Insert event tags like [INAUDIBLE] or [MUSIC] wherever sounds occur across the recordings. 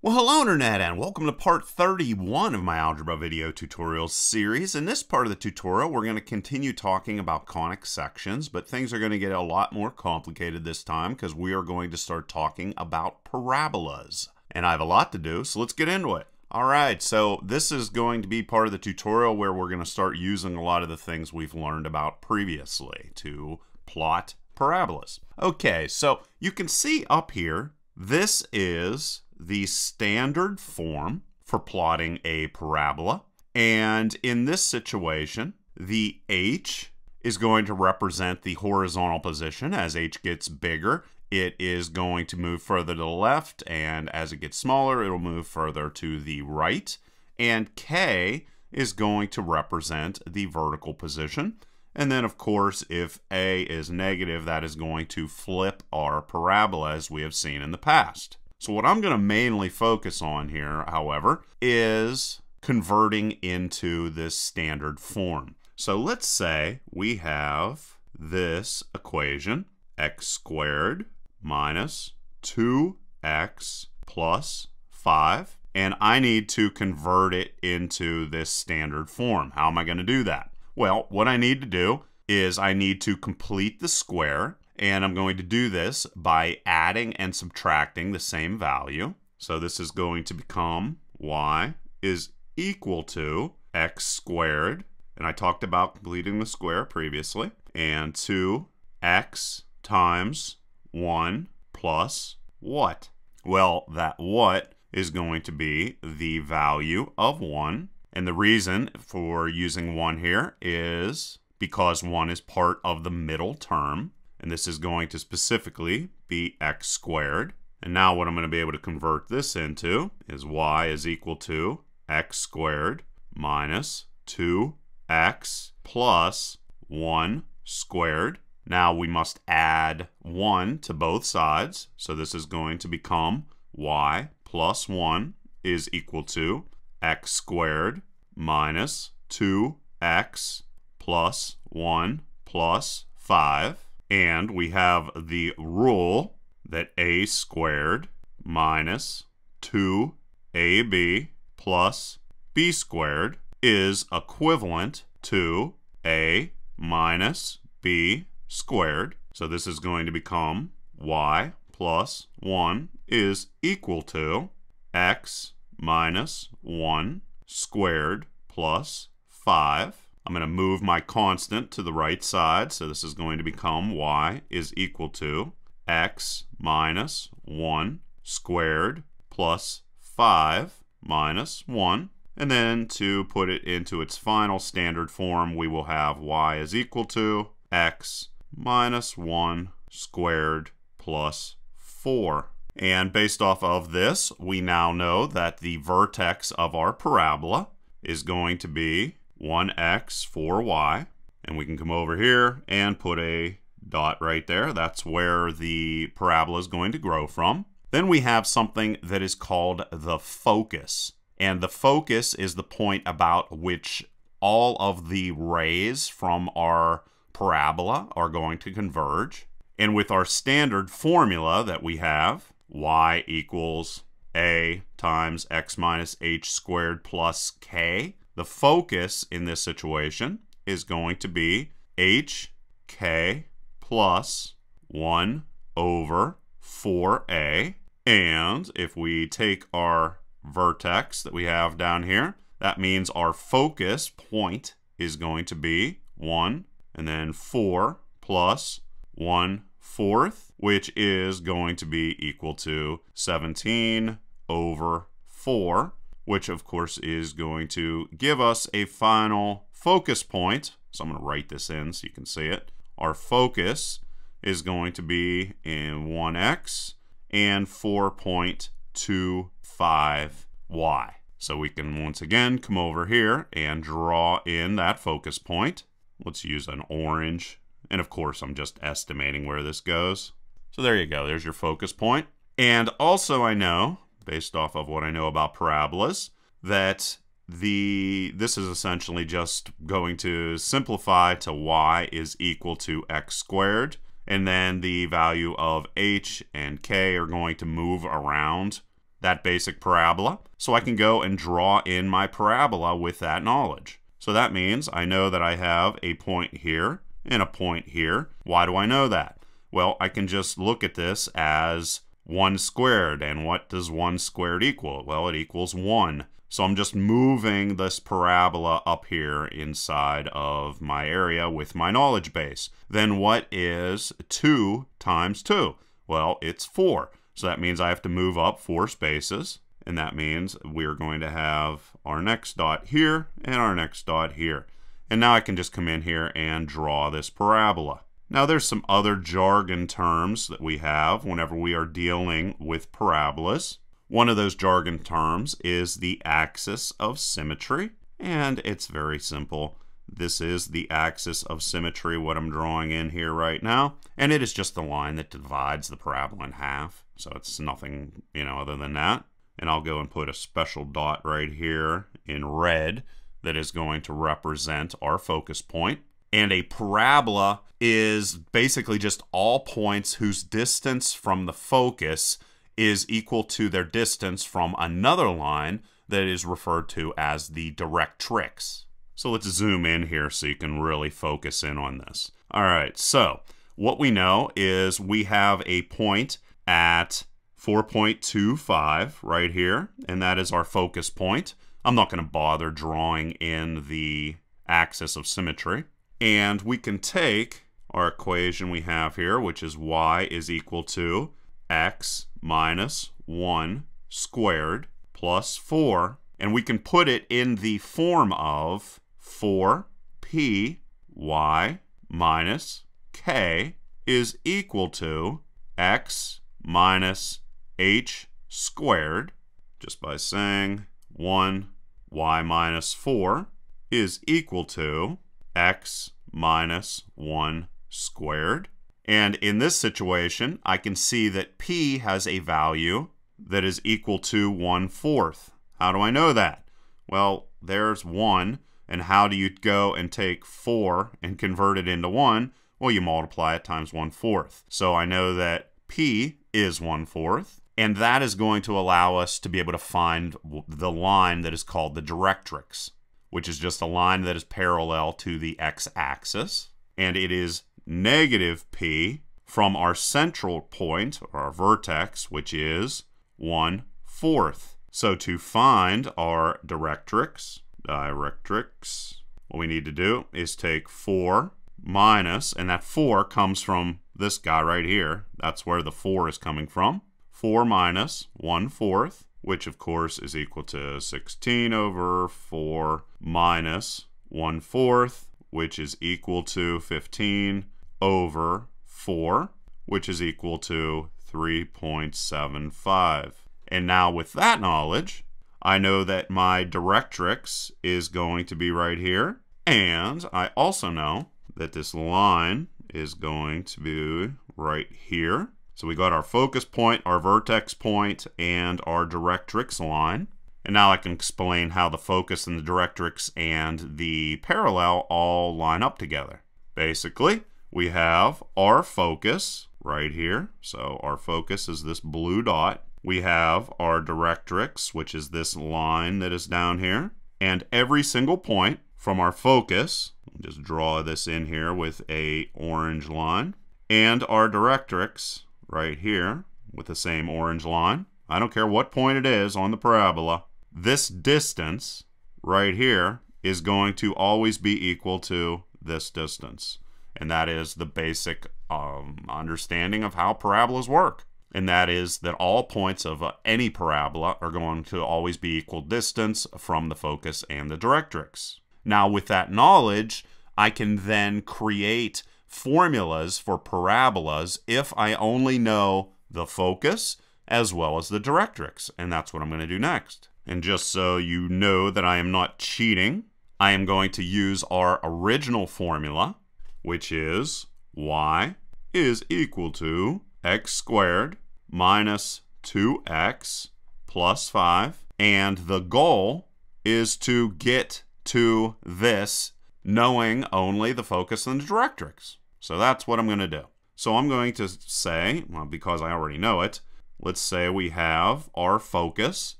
Well, hello Internet, and welcome to part 31 of my algebra video tutorials series. In this part of the tutorial, we're going to continue talking about conic sections, but things are going to get a lot more complicated this time because we are going to start talking about parabolas. And I have a lot to do, so let's get into it. Alright, so this is going to be part of the tutorial where we're going to start using a lot of the things we've learned about previously to plot parabolas. Okay, so you can see up here, this is the standard form for plotting a parabola. And in this situation, the h is going to represent the horizontal position. As h gets bigger, it is going to move further to the left, and as it gets smaller, it'll move further to the right. And k is going to represent the vertical position. And then, of course, if a is negative, that is going to flip our parabola as we have seen in the past. So what I'm going to mainly focus on here, however, is converting into this standard form. So let's say we have this equation, x squared minus 2x plus 5, and I need to convert it into this standard form. How am I going to do that? Well, what I need to do is I need to complete the square and I'm going to do this by adding and subtracting the same value. So this is going to become y is equal to x squared. And I talked about completing the square previously. And 2x times 1 plus what? Well, that what is going to be the value of 1. And the reason for using 1 here is because 1 is part of the middle term and this is going to specifically be x squared. And now what I'm going to be able to convert this into is y is equal to x squared minus 2x plus 1 squared. Now we must add 1 to both sides. So this is going to become y plus 1 is equal to x squared minus 2x plus 1 plus 5. And we have the rule that a squared minus 2ab plus b squared is equivalent to a minus b squared. So this is going to become y plus 1 is equal to x minus 1 squared plus 5 I'm going to move my constant to the right side. So this is going to become y is equal to x minus 1 squared plus 5 minus 1. And then to put it into its final standard form, we will have y is equal to x minus 1 squared plus 4. And based off of this, we now know that the vertex of our parabola is going to be 1x, 4y. And we can come over here and put a dot right there. That's where the parabola is going to grow from. Then we have something that is called the focus. And the focus is the point about which all of the rays from our parabola are going to converge. And with our standard formula that we have, y equals a times x minus h squared plus k, the focus in this situation is going to be hk plus 1 over 4a. And if we take our vertex that we have down here, that means our focus point is going to be 1 and then 4 plus 1 fourth, which is going to be equal to 17 over 4 which of course is going to give us a final focus point. So I'm going to write this in so you can see it. Our focus is going to be in 1x and 4.25y. So we can once again come over here and draw in that focus point. Let's use an orange. And of course, I'm just estimating where this goes. So there you go. There's your focus point. And also I know based off of what I know about parabolas, that the this is essentially just going to simplify to y is equal to x squared and then the value of h and k are going to move around that basic parabola, so I can go and draw in my parabola with that knowledge. So that means I know that I have a point here and a point here. Why do I know that? Well, I can just look at this as 1 squared, and what does 1 squared equal? Well, it equals 1. So I'm just moving this parabola up here inside of my area with my knowledge base. Then what is 2 times 2? Well, it's 4. So that means I have to move up 4 spaces. And that means we're going to have our next dot here and our next dot here. And now I can just come in here and draw this parabola. Now there's some other jargon terms that we have whenever we are dealing with parabolas. One of those jargon terms is the axis of symmetry, and it's very simple. This is the axis of symmetry, what I'm drawing in here right now, and it is just the line that divides the parabola in half. So it's nothing, you know, other than that. And I'll go and put a special dot right here in red that is going to represent our focus point. And a parabola is basically just all points whose distance from the focus is equal to their distance from another line that is referred to as the directrix. So let's zoom in here so you can really focus in on this. All right, so what we know is we have a point at 4.25 right here, and that is our focus point. I'm not going to bother drawing in the axis of symmetry. And we can take our equation we have here, which is y is equal to x minus 1 squared plus 4. And we can put it in the form of 4p y minus k is equal to x minus h squared, just by saying 1 y minus 4 is equal to x minus 1 squared. And in this situation, I can see that P has a value that is equal to 1 fourth. How do I know that? Well, there's 1. And how do you go and take 4 and convert it into 1? Well, you multiply it times 1 fourth. So I know that P is 1 fourth. And that is going to allow us to be able to find the line that is called the directrix, which is just a line that is parallel to the x-axis. And it is negative p from our central point, or our vertex, which is 1 fourth. So to find our directrix, directrix, what we need to do is take 4 minus, and that 4 comes from this guy right here. That's where the 4 is coming from. 4 minus 1 fourth, which of course is equal to 16 over 4 minus 1 fourth, which is equal to 15 over 4, which is equal to 3.75. And now with that knowledge, I know that my directrix is going to be right here. And I also know that this line is going to be right here. So we got our focus point, our vertex point, and our directrix line. And now I can explain how the focus and the directrix and the parallel all line up together. Basically, we have our focus right here. So our focus is this blue dot. We have our directrix, which is this line that is down here. And every single point from our focus, just draw this in here with a orange line, and our directrix right here with the same orange line. I don't care what point it is on the parabola. This distance right here is going to always be equal to this distance and that is the basic um, understanding of how parabolas work. And that is that all points of uh, any parabola are going to always be equal distance from the focus and the directrix. Now, with that knowledge, I can then create formulas for parabolas if I only know the focus as well as the directrix. And that's what I'm going to do next. And just so you know that I am not cheating, I am going to use our original formula, which is y is equal to x squared minus 2x plus 5. And the goal is to get to this knowing only the focus and the directrix. So that's what I'm going to do. So I'm going to say, well, because I already know it, let's say we have our focus,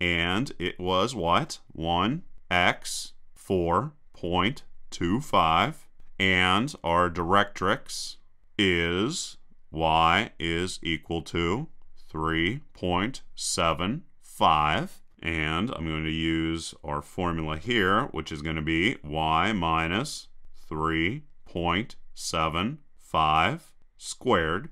and it was what? 1x 4.25, and our directrix is y is equal to 3.75. And I'm going to use our formula here, which is going to be y minus 3.75 squared.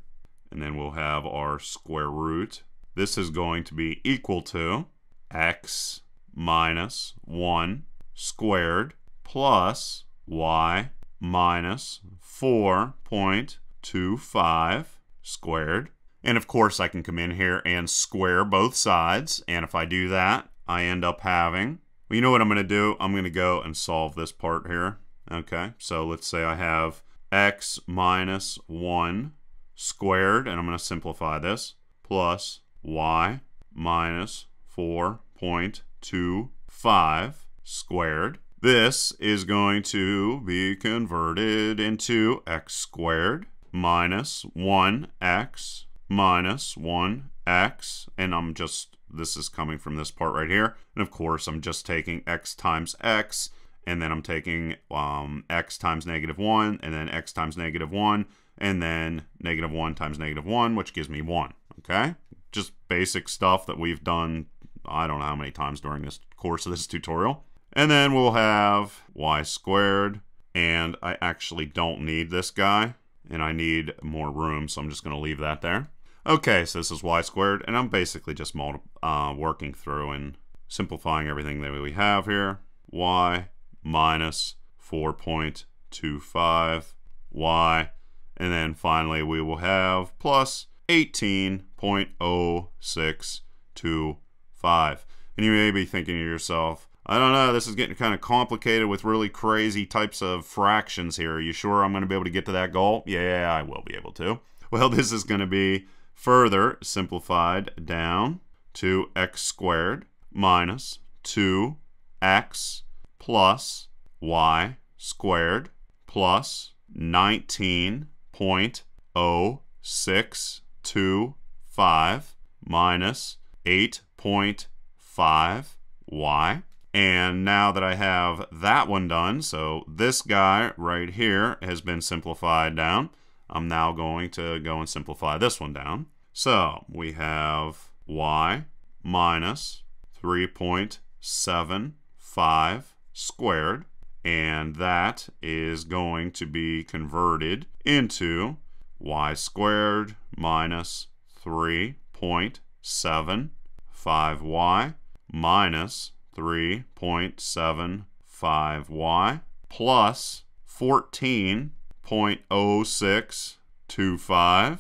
And then we'll have our square root. This is going to be equal to x minus 1 squared plus y minus 4.25 squared and of course, I can come in here and square both sides. And if I do that, I end up having, well, you know what I'm going to do? I'm going to go and solve this part here. Okay, so let's say I have x minus 1 squared, and I'm going to simplify this, plus y minus 4.25 squared. This is going to be converted into x squared minus 1x minus 1x, and I'm just, this is coming from this part right here. And of course, I'm just taking x times x, and then I'm taking um, x times negative 1, and then x times negative 1, and then negative 1 times negative 1, which gives me 1, okay? Just basic stuff that we've done, I don't know how many times during this course of this tutorial. And then we'll have y squared, and I actually don't need this guy, and I need more room, so I'm just going to leave that there. Okay, so this is y squared, and I'm basically just uh, working through and simplifying everything that we have here. y minus 4.25 y, and then finally we will have plus 18.0625. And you may be thinking to yourself, I don't know, this is getting kind of complicated with really crazy types of fractions here. Are you sure I'm going to be able to get to that goal? Yeah, I will be able to. Well, [LAUGHS] this is going to be further simplified down to x squared minus 2x plus y squared plus 19.0625 minus 8.5y. And now that I have that one done, so this guy right here has been simplified down. I'm now going to go and simplify this one down. So we have y minus 3.75 squared, and that is going to be converted into y squared minus 3.75y minus 3.75y plus 14 0.0625.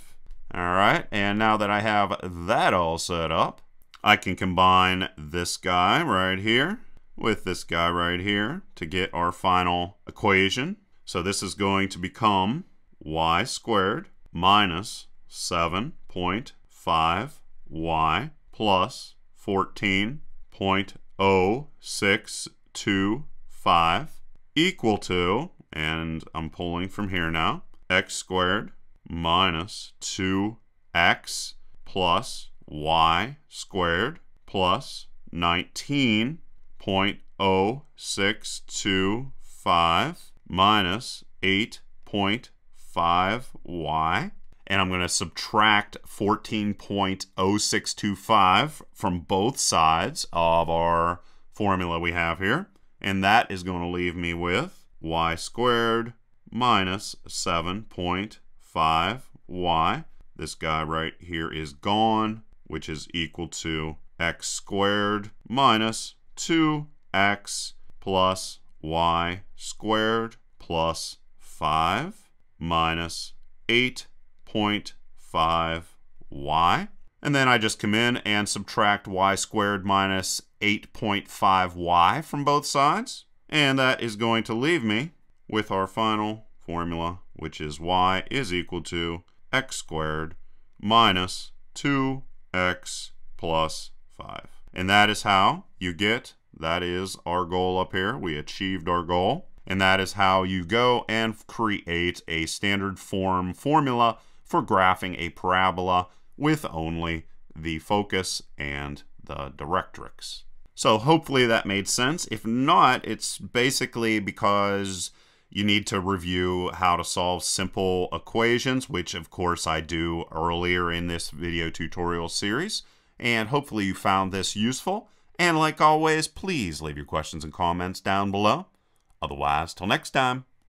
All right, and now that I have that all set up, I can combine this guy right here with this guy right here to get our final equation. So this is going to become y squared minus 7.5y plus 14.0625 equal to and I'm pulling from here now, x squared minus 2x plus y squared plus 19.0625 minus 8.5y. And I'm going to subtract 14.0625 from both sides of our formula we have here. And that is going to leave me with y squared minus 7.5y. This guy right here is gone, which is equal to x squared minus 2x plus y squared plus 5 minus 8.5y. And then I just come in and subtract y squared minus 8.5y from both sides. And that is going to leave me with our final formula, which is y is equal to x squared minus 2x plus 5. And that is how you get, that is our goal up here. We achieved our goal. And that is how you go and create a standard form formula for graphing a parabola with only the focus and the directrix. So hopefully that made sense. If not, it's basically because you need to review how to solve simple equations, which of course I do earlier in this video tutorial series. And hopefully you found this useful. And like always, please leave your questions and comments down below. Otherwise, till next time.